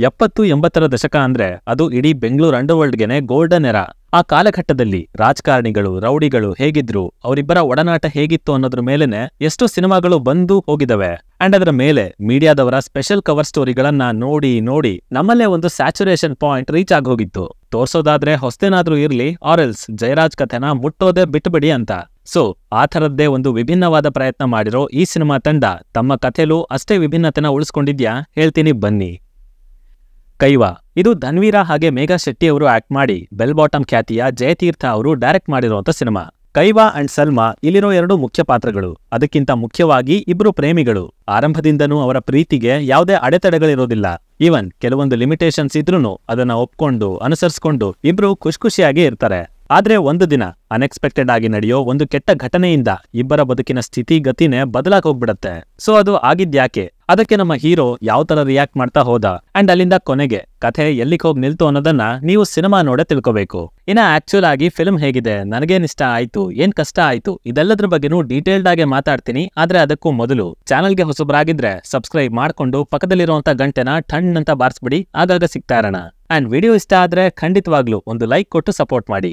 ಎಪ್ಪತ್ತು ಎಂಬತ್ತರ ದಶಕ ಅಂದ್ರೆ ಅದು ಇಡೀ ಬೆಂಗಳೂರು ಅಂಡರ್ವರ್ಲ್ಡ್ಗೆನೆ ಗೋಲ್ಡನ್ ಎರ. ಆ ಕಾಲಘಟ್ಟದಲ್ಲಿ ರಾಜಕಾರಣಿಗಳು, ರೌಡಿಗಳು ಹೇಗಿದ್ರು, ಅವರಿಬ್ಬರ ಒಡನಾಟ ಹೇಗಿತ್ತು ಅನ್ನೋದ್ರ ಮೇಲೆನೆ ಎಷ್ಟೋ ಸಿನಿಮಾಗಳು ಬಂದು ಹೋಗಿದವೆ. ಅಂಡ್ ಅದರ ಮೇಲೆ ಮೀಡಿಯಾದವರ ಸ್ಪೆಷಲ್ ಕವರ್ ಸ್ಟೋರಿಗಳನ್ನ ನೋಡಿ ನೋಡಿ ನಮ್ಮಲ್ಲೇ ಒಂದು ಸ್ಯಾಚುರೇಷನ್ ಪಾಯಿಂಟ್ ರೀಚ್ ಆಗಿ ಹೋಗಿತ್ತು. ತೋರ್ಸೋದಾದ್ರೆ ಹೊಸ್ತೇನಾದ್ರೂ ಇರ್ಲಿ ಆರೆಲ್ಸ್ ಜಯರಾಜ್ ಕಥೆನ ಮುಟ್ಟೋದೇ ಬಿಟ್ಟುಬಿಡಿ ಅಂತ. ಸೊ, ಆ ಥರದ್ದೇ ಒಂದು ವಿಭಿನ್ನವಾದ ಪ್ರಯತ್ನ ಮಾಡಿರೋ ಈ ಸಿನಿಮಾ ತಂಡ ತಮ್ಮ ಕಥೆಲೂ ಅಷ್ಟೇ ವಿಭಿನ್ನತೆನ ಉಳಿಸ್ಕೊಂಡಿದ್ಯಾ ಹೇಳ್ತೀನಿ ಬನ್ನಿ. ಕೈವಾ. ಇದು ಧನ್ವೀರ ಹಾಗೆ ಮೇಘಾ ಶೆಟ್ಟಿ ಅವರು ಆಕ್ಟ್ ಮಾಡಿ ಬೆಲ್ ಬಾಟಮ್ ಖ್ಯಾತಿಯ ಜಯತೀರ್ಥ ಅವರು ಡೈರೆಕ್ಟ್ ಮಾಡಿರುವಂತ ಸಿನಿಮಾ. ಕೈವಾ ಅಂಡ್ ಸಲ್ಮಾ ಇಲ್ಲಿರೋ ಎರಡು ಮುಖ್ಯ ಪಾತ್ರಗಳು. ಅದಕ್ಕಿಂತ ಮುಖ್ಯವಾಗಿ ಇಬ್ರು ಪ್ರೇಮಿಗಳು. ಆರಂಭದಿಂದನೂ ಅವರ ಪ್ರೀತಿಗೆ ಯಾವುದೇ ಅಡೆತಡೆಗಳಿರೋದಿಲ್ಲ. ಈವನ್ ಕೆಲವೊಂದು ಲಿಮಿಟೇಷನ್ಸ್ ಇದ್ರೂ ಅದನ್ನ ಒಪ್ಕೊಂಡು, ಅನುಸರಿಸಿಕೊಂಡು ಇಬ್ರು ಖುಷಿ ಖುಷಿಯಾಗಿ ಇರ್ತಾರೆ. ಆದ್ರೆ ಒಂದು ದಿನ ಅನ್ಎಕ್ಸ್ಪೆಕ್ಟೆಡ್ ಆಗಿ ನಡೆಯೋ ಒಂದು ಕೆಟ್ಟ ಘಟನೆಯಿಂದ ಇಬ್ಬರ ಬದುಕಿನ ಸ್ಥಿತಿ, ಗತಿನೇ ಬದಲಾಗ್ ಹೋಗ್ಬಿಡತ್ತೆ ಸೊ ಅದು ಆಗಿದ್ಯಾಕೆ ಅದಕ್ಕೆ ನಮ್ಮ ಹೀರೋ ಯಾವ ತರ ರಿಯಾಕ್ಟ್ ಮಾಡ್ತಾ ಹೋದ ಅಂಡ್ ಅಲ್ಲಿಂದ ಕೊನೆಗೆ ಕಥೆ ಎಲ್ಲಿಗೆ ಹೋಗಿ ನಿಲ್ತು ಅನ್ನೋದನ್ನ ನೀವು ಸಿನಿಮಾ ನೋಡೇ ತಿಳ್ಕೋಬೇಕು. ಇನ್ನ ಆಕ್ಚುಲ್ ಆಗಿ ಫಿಲ್ಮ್ ಹೇಗಿದೆ, ನನಗೇನ್ ಇಷ್ಟ ಆಯ್ತು, ಏನ್ ಕಷ್ಟ ಆಯ್ತು, ಇದೆಲ್ಲದ್ರ ಬಗ್ಗೆನೂ ಡೀಟೇಲ್ಡ್ ಆಗಿ ಮಾತಾಡ್ತೀನಿ. ಆದ್ರೆ ಅದಕ್ಕೂ ಮೊದಲು ಚಾನಲ್ಗೆ ಹೊಸಬ್ರಾಗಿದ್ರೆ ಸಬ್ಸ್ಕ್ರೈಬ್ ಮಾಡ್ಕೊಂಡು ಪಕ್ಕದಲ್ಲಿರುವಂತ ಗಂಟೆನ ಠಣ್ ಅಂತ ಬಾರಿಸ್ಬಿಡಿ, ಆಗಾಗ ಸಿಗ್ತಾ ಇರೋಣ. ಅಂಡ್ ವಿಡಿಯೋ ಇಷ್ಟ ಆದ್ರೆ ಖಂಡಿತವಾಗ್ಲೂ ಒಂದು ಲೈಕ್ ಕೊಟ್ಟು ಸಪೋರ್ಟ್ ಮಾಡಿ.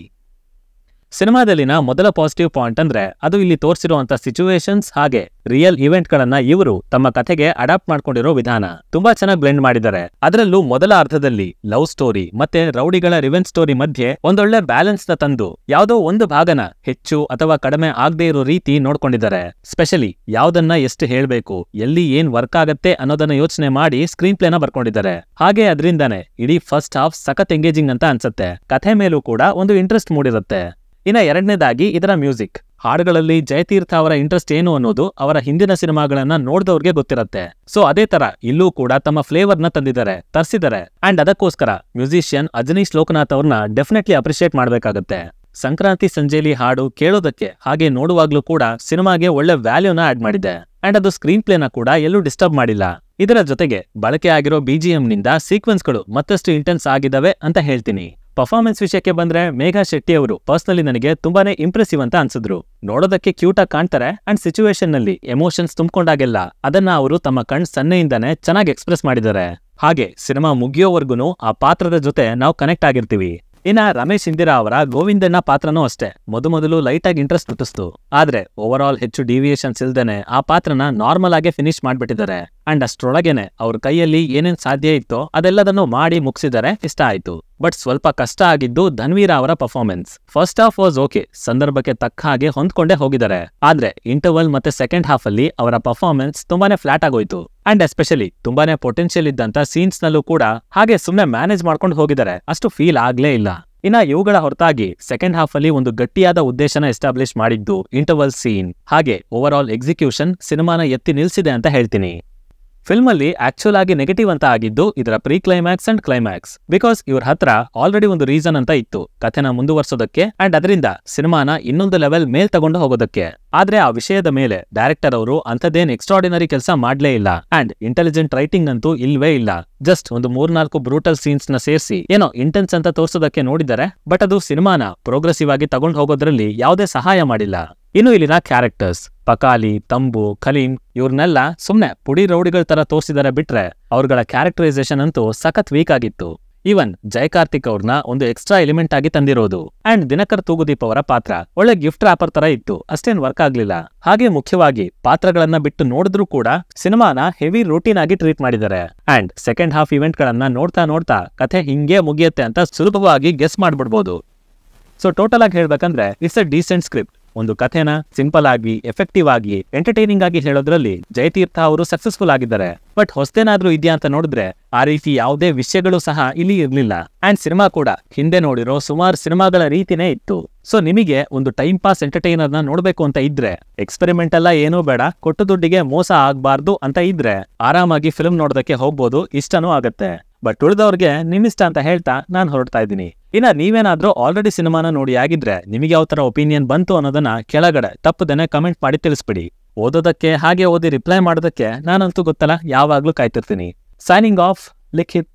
ಸಿನಿಮಾದಲ್ಲಿನ ಮೊದಲ ಪಾಸಿಟಿವ್ ಪಾಯಿಂಟ್ ಅಂದ್ರೆ ಅದು ಇಲ್ಲಿ ತೋರಿಸಿರುವಂತ ಸಿಚುವೇಶನ್ಸ್ ಹಾಗೆ ರಿಯಲ್ ಇವೆಂಟ್ಗಳನ್ನ ಇವರು ತಮ್ಮ ಕಥೆಗೆ ಅಡಾಪ್ಟ್ ಮಾಡ್ಕೊಂಡಿರೋ ವಿಧಾನ. ತುಂಬಾ ಚೆನ್ನಾಗಿ ಬ್ಲೆಂಡ್ ಮಾಡಿದ್ದಾರೆ. ಅದರಲ್ಲೂ ಮೊದಲ ಅರ್ಥದಲ್ಲಿ ಲವ್ ಸ್ಟೋರಿ ಮತ್ತೆ ರೌಡಿಗಳ ರಿವೆನ್ ಸ್ಟೋರಿ ಮಧ್ಯೆ ಒಂದೊಳ್ಳೆ ಬ್ಯಾಲೆನ್ಸ್ನ ತಂದು ಯಾವುದೋ ಒಂದು ಭಾಗನ ಹೆಚ್ಚು ಅಥವಾ ಕಡಿಮೆ ಆಗದೆ ಇರೋ ರೀತಿ ನೋಡ್ಕೊಂಡಿದ್ದಾರೆ. ಸ್ಪೆಷಲಿ ಯಾವ್ದನ್ನ ಎಷ್ಟು ಹೇಳ್ಬೇಕು, ಎಲ್ಲಿ ಏನ್ ವರ್ಕ್ ಆಗತ್ತೆ ಅನ್ನೋದನ್ನ ಯೋಚನೆ ಮಾಡಿ ಸ್ಕ್ರೀನ್ ಪ್ಲೇನ ಬರ್ಕೊಂಡಿದ್ದಾರೆ. ಹಾಗೆ ಅದರಿಂದಾನೆ ಇಡೀ ಫಸ್ಟ್ ಹಾಫ್ ಸಖತ್ ಎಂಗೇಜಿಂಗ್ ಅಂತ ಅನ್ಸುತ್ತೆ. ಕಥೆ ಮೇಲೂ ಕೂಡ ಒಂದು ಇಂಟ್ರೆಸ್ಟ್ ಮೂಡಿರುತ್ತೆ. ಇನ್ನ ಎರಡನೇದಾಗಿ ಇದರ ಮ್ಯೂಸಿಕ್. ಹಾಡುಗಳಲ್ಲಿ ಜಯತೀರ್ಥ ಅವರ ಇಂಟ್ರೆಸ್ಟ್ ಏನು ಅನ್ನೋದು ಅವರ ಹಿಂದಿನ ಸಿನಿಮಾಗಳನ್ನ ನೋಡಿದವ್ರಿಗೆ ಗೊತ್ತಿರತ್ತೆ. ಸೊ ಅದೇ ತರ ಇಲ್ಲೂ ಕೂಡ ತಮ್ಮ ಫ್ಲೇವರ್ನ ತಂದಿದ್ದಾರೆ, ತರಿಸಿದ್ದಾರೆ. ಅಂಡ್ ಅದಕ್ಕೋಸ್ಕರ ಮ್ಯೂಸಿಷಿಯನ್ ಅಜನೀಶ್ ಲೋಕನಾಥ್ ಅವ್ರನ್ನ ಡೆಫಿನೆಟ್ಲಿ ಅಪ್ರಿಷಿಯೇಟ್ ಮಾಡಬೇಕಾಗುತ್ತೆ. ಸಂಕ್ರಾಂತಿ ಸಂಜೆಲಿ ಹಾಡು ಕೇಳೋದಕ್ಕೆ ಹಾಗೆ ನೋಡುವಾಗ್ಲೂ ಕೂಡ ಸಿನಿಮಾಗೆ ಒಳ್ಳೆ ವ್ಯಾಲ್ಯೂನ ಆಡ್ ಮಾಡಿದೆ. ಅಂಡ್ ಅದು ಸ್ಕ್ರೀನ್ ಪ್ಲೇನ ಕೂಡ ಎಲ್ಲೂ ಡಿಸ್ಟರ್ಬ್ ಮಾಡಿಲ್ಲ. ಇದರ ಜೊತೆಗೆ ಬಳಕೆ ಆಗಿರೋ ನಿಂದ ಸೀಕ್ವೆನ್ಸ್ಗಳು ಮತ್ತಷ್ಟು ಇಂಟೆನ್ಸ್ ಆಗಿದವೆ ಅಂತ ಹೇಳ್ತೀನಿ. ಪರ್ಫಾರ್ಮೆನ್ಸ್ ವಿಷಯಕ್ಕೆ ಬಂದ್ರೆ ಮೇಘಾ ಶೆಟ್ಟಿ ಅವರು ಪರ್ಸ್ನಲಿ ನನಗೆ ತುಂಬಾನೇ ಇಂಪ್ರೆಸಿವ್ ಅಂತ ಅನ್ಸಿದ್ರು. ನೋಡೋದಕ್ಕೆ ಕ್ಯೂಟ್ ಆಗಿ ಕಾಣ್ತಾರೆ ಅಂಡ್ ಸಿಚುವೇಶನ್ನಲ್ಲಿ ಎಮೋಷನ್ಸ್ ತುಂಬಿಕೊಂಡಾಗೆಲ್ಲ ಅದನ್ನ ಅವರು ತಮ್ಮ ಕಣ್ ಸನ್ನೆಯಿಂದಾನೆ ಚೆನ್ನಾಗಿ ಎಕ್ಸ್ಪ್ರೆಸ್ ಮಾಡಿದ್ದಾರೆ. ಹಾಗೆ ಸಿನಿಮಾ ಮುಗಿಯೋವರೆಗೂ ಆ ಪಾತ್ರದ ಜೊತೆ ನಾವು ಕನೆಕ್ಟ್ ಆಗಿರ್ತೀವಿ. ಇನ್ನ ರಮೇಶ್ ಇಂದಿರಾ ಅವರ ಗೋವಿಂದಣ್ಣ ಪಾತ್ರನೂ ಅಷ್ಟೇ. ಮೊದಮೊದಲು ಲೈಟ್ ಆಗಿ ಇಂಟ್ರೆಸ್ಟ್ ಹುಟ್ಟಿಸ್ತು. ಆದ್ರೆ ಓವರ್ ಆಲ್ ಹೆಚ್ಚು ಡಿವಿಯೇಷನ್ಸ್ ಇಲ್ದೇನೆ ಆ ಪಾತ್ರನ ನಾರ್ಮಲ್ ಆಗಿ ಫಿನಿಶ್ ಮಾಡ್ಬಿಟ್ಟಿದ್ದಾರೆ. ಅಂಡ್ ಅಷ್ಟರೊಳಗೇನೆ ಅವ್ರ ಕೈಯಲ್ಲಿ ಏನೇನ್ ಸಾಧ್ಯ ಇತ್ತೋ ಅದೆಲ್ಲದನ್ನು ಮಾಡಿ ಮುಗಿಸಿದರೆ ಇಷ್ಟ ಆಯ್ತು. ಬಟ್ ಸ್ವಲ್ಪ ಕಷ್ಟ ಆಗಿದ್ದು ಧನ್ವೀರ ಅವರ performance first half was okay ಸಂದರ್ಭಕ್ಕೆ ತಕ್ಕ ಹಾಗೆ ಹೊಂದ್ಕೊಂಡೇ ಹೋಗಿದ್ದಾರೆ. ಆದ್ರೆ ಇಂಟರ್ವಲ್ ಮತ್ತೆ ಸೆಕೆಂಡ್ ಹಾಫ್ ಅಲ್ಲಿ ಅವರ ಪರ್ಫಾರ್ಮೆನ್ಸ್ ತುಂಬಾನೇ ಫ್ಲಾಟ್ ಆಗೋಯ್ತು. ಅಂಡ್ ಎಸ್ಪೆಷಲಿ ತುಂಬಾನೇ ಪೊಟೆನ್ಶಿಯಲ್ ಇದ್ದಂತ ಸೀನ್ಸ್ ನಲ್ಲೂ ಕೂಡ ಹಾಗೆ ಸುಮ್ನೆ ಮ್ಯಾನೇಜ್ ಮಾಡ್ಕೊಂಡು ಹೋಗಿದ್ದಾರೆ. ಅಷ್ಟು ಫೀಲ್ ಆಗ್ಲೇ ಇಲ್ಲ. ಇನ್ನ ಇವುಗಳ ಹೊರತಾಗಿ ಸೆಕೆಂಡ್ ಹಾಫ್ ಅಲ್ಲಿ ಒಂದು ಗಟ್ಟಿಯಾದ ಉದ್ದೇಶನ ಎಸ್ಟಾಬ್ಲಿಷ್ ಮಾಡಿದ್ದು ಇಂಟರ್ವಲ್ ಸೀನ್ ಹಾಗೆ ಓವರ್ ಆಲ್ ಎಕ್ಸಿಕ್ಯೂಷನ್ ಸಿನಿಮಾನ ಎತ್ತಿ ನಿಲ್ಸಿದೆ ಅಂತ ಹೇಳ್ತೀನಿ. ಫಿಲ್ಮ್ ಅಲ್ಲಿ ಆಕ್ಚುಲ್ ಆಗಿ ನೆಗೆಟಿವ್ ಅಂತ ಆಗಿದ್ದು ಇದರ pre climax and climax because ಇವ್ರ ಹತ್ರ ಆಲ್ರೆಡಿ ಒಂದು ರೀಸನ್ ಅಂತ ಇತ್ತು. ಕಥೆನ ಮುಂದುವರ್ಸೋದಕ್ಕೆ ಅಂಡ್ ಅದರಿಂದ ಸಿನಿಮಾನ ಇನ್ನೊಂದು ಲೆವೆಲ್ ಮೇಲ್ ತಗೊಂಡು ಹೋಗೋದಕ್ಕೆ. ಆದ್ರೆ ಆ ವಿಷಯದ ಮೇಲೆ ಡೈರೆಕ್ಟರ್ ಅವರು ಅಂಥದ್ದೇನ್ ಎಕ್ಸ್ಟ್ರಾರ್ಡಿನರಿ ಕೆಲಸ ಮಾಡ್ಲೇ ಇಲ್ಲ. ಅಂಡ್ ಇಂಟೆಲಿಜೆಂಟ್ ರೈಟಿಂಗ್ ಅಂತೂ ಇಲ್ವೇ ಇಲ್ಲ. ಜಸ್ಟ್ ಒಂದು ಮೂರ್ನಾಲ್ಕು ಬ್ರೂಟಲ್ ಸೀನ್ಸ್ನ ಸೇರಿಸಿ ಏನೋ ಇಂಟೆನ್ಸ್ ಅಂತ ತೋರ್ಸೋದಕ್ಕೆ ನೋಡಿದರೆ ಬಟ್ ಅದು ಸಿನಿಮಾನ ಪ್ರೋಗ್ರೆಸಿವ್ ಆಗಿ ತಗೊಂಡು ಹೋಗೋದ್ರಲ್ಲಿ ಯಾವುದೇ ಸಹಾಯ ಮಾಡಿಲ್ಲ. ಇನ್ನು ಇಲ್ಲಿನ ಕ್ಯಾರೆಕ್ಟರ್ಸ್ ಪಕಾಲಿ, ತಂಬು ಖಲೀಂ ಇವ್ರನ್ನೆಲ್ಲ ಸುಮ್ನೆ ಪುಡಿ ರೌಡಿಗಳ ತರ ತೋರಿಸಿದಾರೆ ಬಿಟ್ರೆ ಅವ್ರಗಳ ಕ್ಯಾರೆಕ್ಟರೈಸೇಷನ್ ಅಂತೂ ಸಖತ್ ವೀಕ್ ಆಗಿತ್ತು. ಈವನ್ ಜಯಕಾರ್ತಿಕ್ ಅವ್ರನ್ನ ಒಂದು ಎಕ್ಸ್ಟ್ರಾ ಎಲಿಮೆಂಟ್ ಆಗಿ ತಂದಿರೋದು. ಅಂಡ್ ದಿನಕರ್ ತೂಗುದೀಪ್ ಅವರ ಪಾತ್ರ ಒಳ್ಳೆ ಗಿಫ್ಟ್ ರಾಪರ್ ತರ ಇತ್ತು, ಅಷ್ಟೇನ್ ವರ್ಕ್ ಆಗ್ಲಿಲ್ಲ. ಹಾಗೆ ಮುಖ್ಯವಾಗಿ ಪಾತ್ರಗಳನ್ನ ಬಿಟ್ಟು ನೋಡಿದ್ರು ಕೂಡ ಸಿನಿಮಾನ ಹೆವಿ ರೂಟೀನ್ ಆಗಿ ಟ್ರೀಟ್ ಮಾಡಿದ್ದಾರೆ. ಅಂಡ್ ಸೆಕೆಂಡ್ ಹಾಫ್ ಇವೆಂಟ್ ಗಳನ್ನ ನೋಡ್ತಾ ನೋಡ್ತಾ ಕಥೆ ಹಿಂಗೆ ಮುಗಿಯುತ್ತೆ ಅಂತ ಸುಲಭವಾಗಿ ಗೆಸ್ ಮಾಡ್ಬಿಡ್ಬೋದು. ಸೊ ಟೋಟಲ್ ಆಗಿ ಹೇಳ್ಬೇಕಂದ್ರೆ ಇಟ್ಸ್ ಅ ಡೀಸೆಂಟ್ ಸ್ಕ್ರಿಪ್ಟ್ ಒಂದು ಕಥೆನ ಸಿಂಪಲ್ ಆಗಿ ಎಫೆಕ್ಟಿವ್ ಆಗಿ ಎಂಟರ್ಟೈನಿಂಗ್ ಆಗಿ ಹೇಳೋದ್ರಲ್ಲಿ ಜಯತೀರ್ಥ ಅವರು ಸಕ್ಸಸ್ಫುಲ್ ಆಗಿದ್ದಾರೆ. ಬಟ್ ಹೊಸದೇನಾದ್ರೂ ಇದೆಯಾ ಅಂತ ನೋಡಿದ್ರೆ ಆ ರೀತಿ ಯಾವುದೇ ವಿಷಯಗಳು ಸಹ ಇಲ್ಲಿ ಇರ್ಲಿಲ್ಲ. ಅಂಡ್ ಸಿನಿಮಾ ಕೂಡ ಹಿಂದೆ ನೋಡಿರೋ ಸುಮಾರು ಸಿನಿಮಾಗಳ ರೀತಿನೇ ಇತ್ತು. ಸೊ ನಿಮಗೆ ಒಂದು ಟೈಮ್ ಪಾಸ್ ಎಂಟರ್ಟೈನರ್ನ ನೋಡ್ಬೇಕು ಅಂತ ಇದ್ರೆ ಎಕ್ಸ್ಪೆರಿಮೆಂಟ್ ಎಲ್ಲ ಏನೂ ಬೇಡ, ಕೊಟ್ಟು ದುಡ್ಡಿಗೆ ಮೋಸ ಆಗ್ಬಾರ್ದು ಅಂತ ಇದ್ರೆ, ಆರಾಮಾಗಿ ಫಿಲ್ಮ್ ನೋಡೋದಕ್ಕೆ ಹೋಗ್ಬೋದು, ಇಷ್ಟನೂ ಆಗತ್ತೆ. ಬಟ್ ಉಳಿದವ್ರಿಗೆ ನಿಮ್ಮಿಷ್ಟ ಅಂತ ಹೇಳ್ತಾ ನಾನು ಹೊರಡ್ತಾ ಇದ್ದೀನಿ. ಇನ್ನ ನೀವೇನಾದ್ರೂ ಆಲ್ರೆಡಿ ಸಿನಿಮಾನ ನೋಡಿ ಆಗಿದ್ರೆ ನಿಮಗೆ ಯಾವ ತರ ಒಪಿನಿಯನ್ ಬಂತು ಅನ್ನೋದನ್ನ ಕೆಳಗಡೆ ತಪ್ಪದೇನೆ ಕಮೆಂಟ್ ಮಾಡಿ ತಿಳಿಸ್ಬಿಡಿ. ಓದೋದಕ್ಕೆ ಹಾಗೆ ಓದಿ ರಿಪ್ಲೈ ಮಾಡೋದಕ್ಕೆ ನಾನಂತೂ ಗೊತ್ತಲ್ಲ, ಯಾವಾಗ್ಲೂ ಕಾಯ್ತಿರ್ತೀನಿ. ಸೈನಿಂಗ್ ಆಫ್ ಲಿಖಿತ್